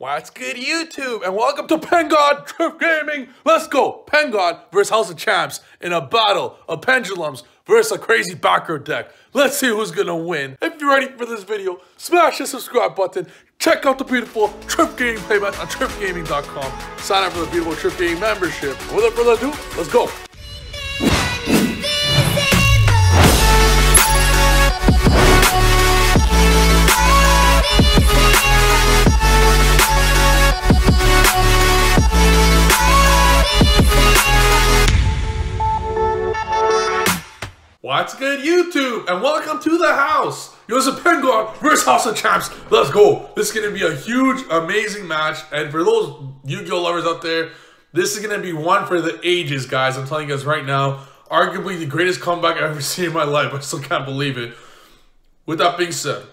What's good, YouTube? And welcome to Pengod Trif Gaming. Let's go. Pengod versus House of Champs in a battle of pendulums versus a crazy backer deck. Let's see who's gonna win. If you're ready for this video, smash the subscribe button. Check out the beautiful Trif Gaming playmat on trifgaming.com. Sign up for the beautiful Trif Gaming membership. Without further ado, let's go. What's good, YouTube? And welcome to the house. It was a Pengod versus House of Champs. Let's go. This is going to be a huge, amazing match. And for those Yu-Gi-Oh lovers out there, this is going to be one for the ages, guys. I'm telling you guys right now. Arguably the greatest comeback I've ever seen in my life. I still can't believe it. With that being said,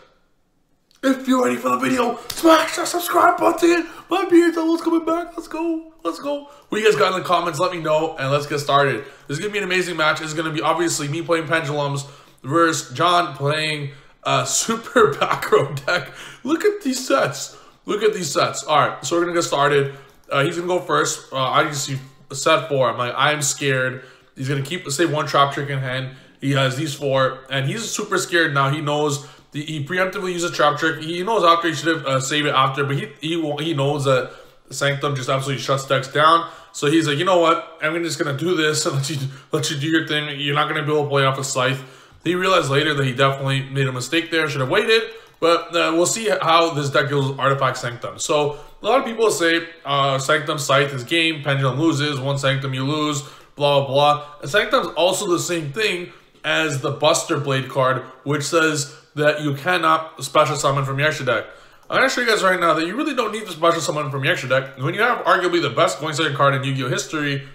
if you're ready for the video, smash that subscribe button. My beard double's coming back. Let's go. Let's go. What you guys got in the comments, let me know, and let's get started. This is going to be an amazing match. It's going to be obviously me playing Pendulums versus John playing a super back row deck. Look at these sets. Look at these sets. All right, so we're going to get started. Uh, he's going to go first. Uh, I just see set four. I'm like, I am scared. He's going to keep, say, one trap trick in hand. He has these four, and he's super scared now. He knows he preemptively uses trap trick. He knows after he should have uh, saved it after, but he he he knows that Sanctum just absolutely shuts decks down. So he's like, you know what? I'm just gonna do this and let you let you do your thing. You're not gonna be able to play off a Scythe. He realized later that he definitely made a mistake there. Should have waited. But uh, we'll see how this deck goes Artifact Sanctum. So a lot of people say uh, Sanctum Scythe is game, Pendulum loses, one Sanctum you lose, blah, blah, blah. And Sanctum's also the same thing as the Buster Blade card, which says that you cannot special summon from your extra deck. I'm going to show you guys right now that you really don't need to special summon from your extra deck. When you have arguably the best going second card in Yu-Gi-Oh! history,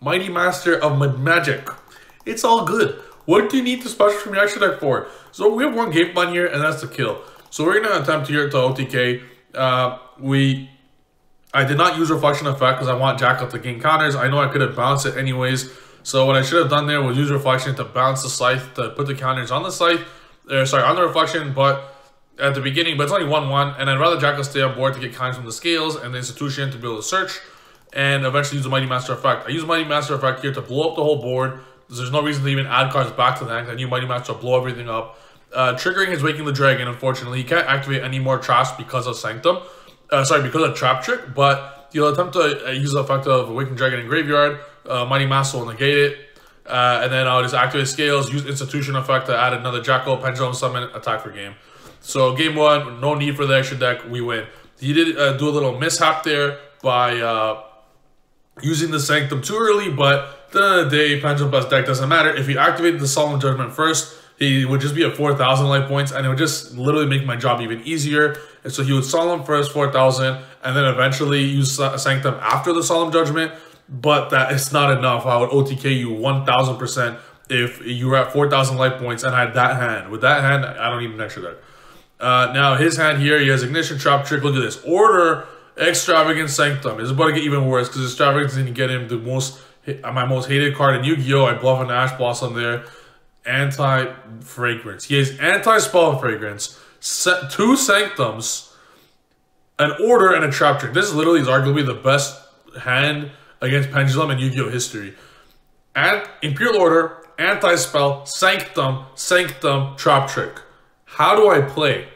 Mighty Master of Magic. It's all good. What do you need to special from your extra deck for? So we have one game plan here, and that's the kill. So we're going to attempt here to OTK. Uh, we, I did not use Reflection Effect because I want Jackal to gain counters. I know I could have bounced it anyways. So what I should have done there was use Reflection to bounce the Scythe, to put the counters on the Scythe, sorry, on the reflection, but at the beginning, but it's only 1-1, and I'd rather Jackal stay on board to get coins from the scales and the institution to be able to search, and eventually use the Mighty Master effect. I use Mighty Master effect here to blow up the whole board, there's no reason to even add cards back to the deck. I knew Mighty Master to blow everything up. Uh, triggering is Waking the Dragon, unfortunately. He can't activate any more traps because of Sanctum. Uh, sorry, because of Trap Trick, but he'll attempt to uh, use the effect of Waking Dragon in Graveyard. Uh, Mighty Master will negate it. Uh, and then I'll just activate scales, use institution effect to add another Jackal, Pendulum Summon, attack for game. So game one, no need for the extra deck, we win. He did uh, do a little mishap there by uh, using the Sanctum too early, but at the end of the day, Pendulum Best deck doesn't matter. If he activated the Solemn Judgment first, he would just be at 4,000 life points, and it would just literally make my job even easier. And so he would Solemn first, 4,000, and then eventually use Sanctum after the Solemn Judgment, but that is not enough. I would OTK you 1000% if you were at 4,000 life points and had that hand. With that hand, I don't an extra deck. Uh, now, his hand here, he has Ignition, Trap Trick. Look at this. Order Extravagant Sanctum. It's about to get even worse because Extravagance didn't get him the most, my most hated card in Yu-Gi-Oh! I bluff an Ash Blossom there. Anti-Fragrance. He has Anti-Spell Fragrance, two Sanctums, an Order, and a Trap Trick. This is literally is arguably the best hand against Pendulum and Yu-Gi-Oh! history. And Imperial Order, Anti-Spell, Sanctum, Sanctum, Trap Trick. How do I play?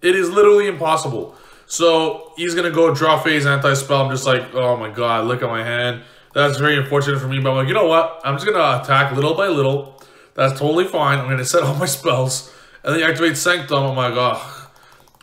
It is literally impossible. So he's to go draw phase, Anti-Spell. I'm just like, oh my god, look at my hand. That's very unfortunate for me, but I'm like, you know what? I'm just to attack little by little. That's totally fine. I'm to set all my spells. And then activate Sanctum. I'm like, oh,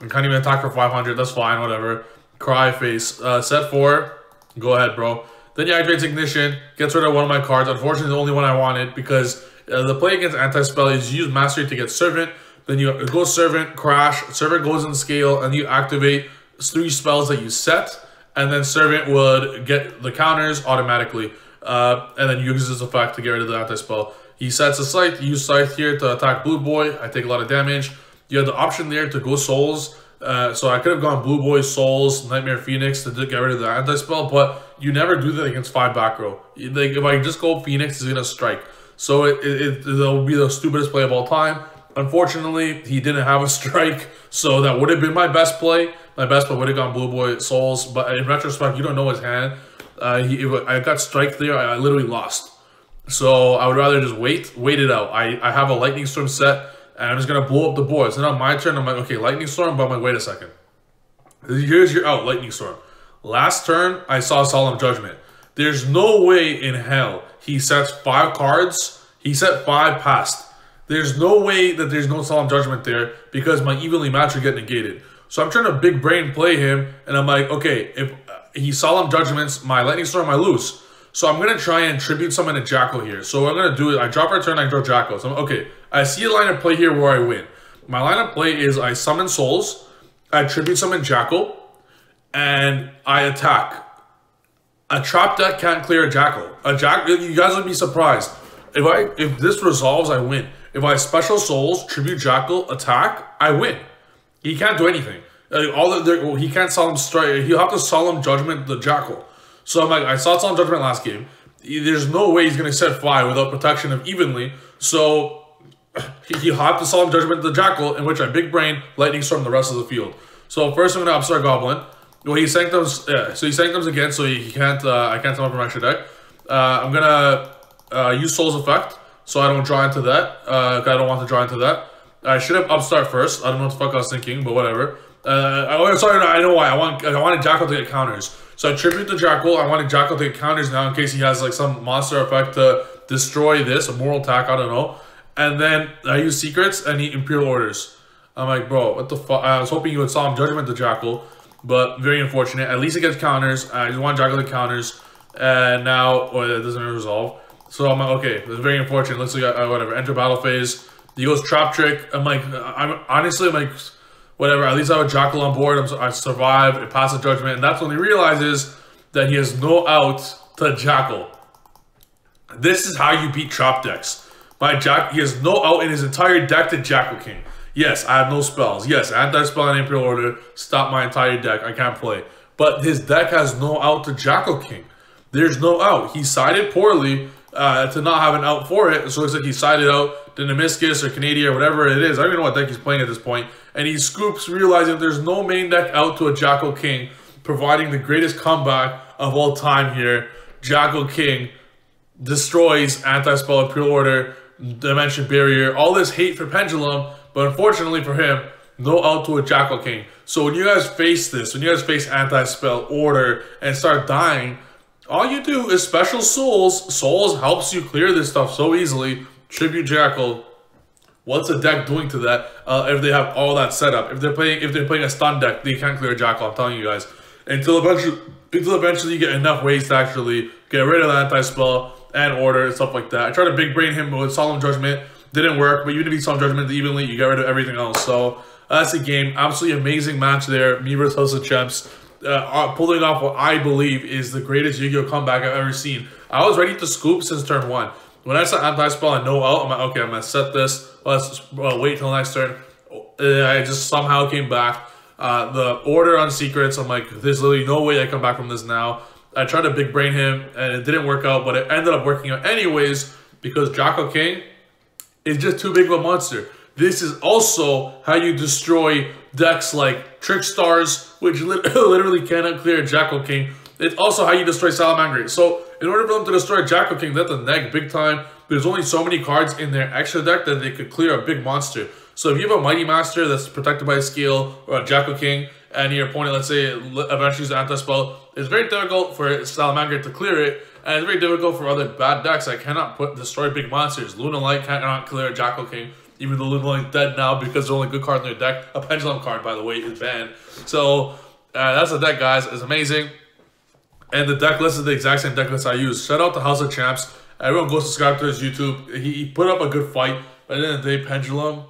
I can't even attack for 500. That's fine, whatever. Cry face. Uh, set 4. Go ahead, bro. Then he activates Ignition, gets rid of one of my cards. Unfortunately, the only one I wanted because uh, the play against Anti-Spell is you use Mastery to get Servant. Then you go Servant, Crash, Servant goes in scale, and you activate three spells that you set. And then Servant would get the counters automatically. Uh, and then you uses this effect to get rid of the Anti-Spell. He sets a Scythe, you use Scythe here to attack Blue Boy. I take a lot of damage. You have the option there to go Souls. Uh, so I could have gone Blue Boy, Souls, Nightmare Phoenix to get rid of the anti-spell, but you never do that against 5 back row. Like, if I just go Phoenix, going to strike. So it, it, it, will be the stupidest play of all time. Unfortunately, he didn't have a strike, so that would have been my best play. my best bet would have gone Blue Boy Souls, but in retrospect, you don't know his hand. Uh, he, I got strike there, I literally lost. So I would rather just wait, wait it out. I, I have a Lightning Storm set, and I'm just to blow up the board. So now my turn, I'm like, okay, Lightning Storm, but I'm like, wait a second. Here's your out, Lightning Storm. Last turn, I saw Solemn Judgment. There's no way in hell he sets five cards. He set five past. There's no way that there's no Solemn Judgment there because my evenly match would get negated. So I'm trying to big brain play him, and I'm like, okay, if uh, he Solemn Judgments my Lightning Storm, I lose. So I'm to try and tribute summon a Jackal here. So what I'm to do is I drop our turn, I draw Jackal. So I'm, okay, I see a line of play here where I win. My line of play is I summon Souls, I tribute summon Jackal, and I attack. A trap deck can't clear a Jackal. A Jack, you guys would be surprised. If I if this resolves, I win. If I special Souls, tribute Jackal, attack, I win. He can't do anything. Like, all the, well, he can't solemn strike. He'll have to solemn judgment the Jackal. So I'm like, I saw Solemn Judgment last game. There's no way he's going to set fire without protection of evenly. So he hopped the Solemn Judgment of the Jackal, in which I big brain Lightning Storm the rest of the field. So first I'm to Upstart Goblin. Well, he sanctums, yeah, so he sanctums again, so he, can't, uh, I can't him from extra deck. Uh, I'm going to uh, use Soul's Effect, so I don't draw into that, uh, I don't want to draw into that. I should have Upstart first. I don't know what the fuck I was thinking, but whatever. Uh, I, sorry, I know why. I want I wanted Jackal to get counters. So I tribute the Jackal. I wanted Jackal to get counters now in case he has like some monster effect to destroy this, a moral attack, I don't know. And then I use secrets and he Imperial Orders. I'm like, bro, what the fuck? I was hoping you would Solemn Judgment the Jackal, but very unfortunate. At least it gets counters. I just want Jackal to counters. And now, oh, it doesn't resolve. So I'm like, okay, it's very unfortunate. Let's see, uh, whatever. Enter battle phase. He goes Trap Trick. I'm like, I'm honestly, I'm like, whatever. At least I have a Jackal on board. I'm, I survived. It passed the judgment, and that's when he realizes that he has no out to Jackal. This is how you beat trap decks. My Jack, he has no out in his entire deck to Jackal King. Yes, I have no spells. Yes, anti-spell and Imperial Order stop my entire deck. I can't play. But his deck has no out to Jackal King. There's no out. He sided poorly uh, to not have an out for it. So it looks like he sided out the Nemiscus or Canada or whatever it is. I don't even know what deck he's playing at this point. And he scoops, realizing there's no main deck out to a Jackal King, providing the greatest comeback of all time here. Jackal King destroys Anti-Spell Imperial Order, Dimension Barrier, all this hate for Pendulum, but unfortunately for him, no out to Jackal King. So when you guys face this, when you guys face Anti-Spell Order and start dying, all you do is special souls. Souls helps you clear this stuff so easily. Tribute Jackal. What's a deck doing to that? Uh, if they have all that set up, if they're playing, if they're playing a stun deck, they can't clear a Jackal. I'm telling you guys. Until eventually, until eventually you get enough ways to actually get rid of the anti spell and order and stuff like that. I tried to big brain him with Solemn Judgment, didn't work. But you Solemn Judgment evenly, you get rid of everything else. So that's a game. Absolutely amazing match there. Me versus House of Champs uh, pulling off what I believe is the greatest Yu-Gi-Oh comeback I've ever seen. I was ready to scoop since turn one. When I saw anti-spell and no out, I'm like, okay, I'm gonna set this. Let's uh, wait till next turn. Uh, I just somehow came back. Uh, the order on secrets, I'm like, there's literally no way I come back from this now. I tried to big brain him and it didn't work out, but it ended up working out anyways because Jackal King is just too big of a monster. This is also how you destroy decks like Trick Stars, which literally cannot clear Jackal King. It's also how you destroy Salamangreat. So in order for them to destroy Jackal King, they have to neg big time. There's only so many cards in their extra deck that they could clear a big monster. So if you have a Mighty Master that's protected by a scale or a Jackal King, and your opponent, let's say, eventually uses anti-spell, it's very difficult for Salamangreat to clear it, and it's very difficult for other bad decks I cannot put destroy big monsters. Lunalight cannot clear Jackal King even though Lunalight's dead now because the only good card in their deck, a Pendulum card, by the way, is banned. So uh, that's the deck, guys. It's amazing. And the deck list is the exact same deck list I use. Shout out to House of Champs. Everyone go subscribe to his YouTube. He, he put up a good fight. But at the end of the day, Pendulum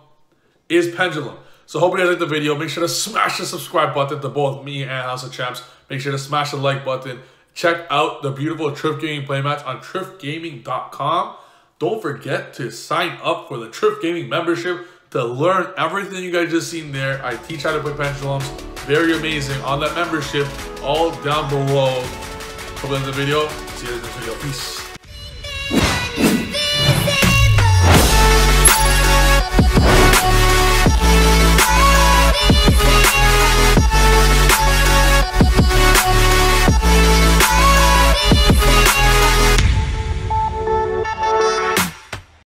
is Pendulum. So hope you guys liked the video. Make sure to smash the subscribe button to both me and House of Champs. Make sure to smash the like button. Check out the beautiful Trif Gaming playmats on trifgaming.com. Don't forget to sign up for the Trif Gaming membership to learn everything you guys just seen there. I teach how to play pendulums. Very amazing on that membership, all down below. Hope you liked the video. See you in the next video. Peace.